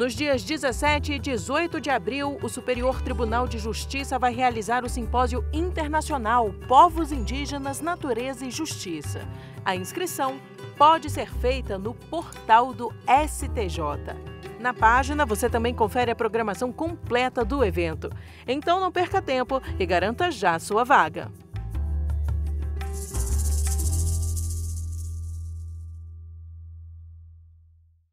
Nos dias 17 e 18 de abril, o Superior Tribunal de Justiça vai realizar o Simpósio Internacional Povos Indígenas, Natureza e Justiça. A inscrição pode ser feita no portal do STJ. Na página você também confere a programação completa do evento. Então não perca tempo e garanta já sua vaga.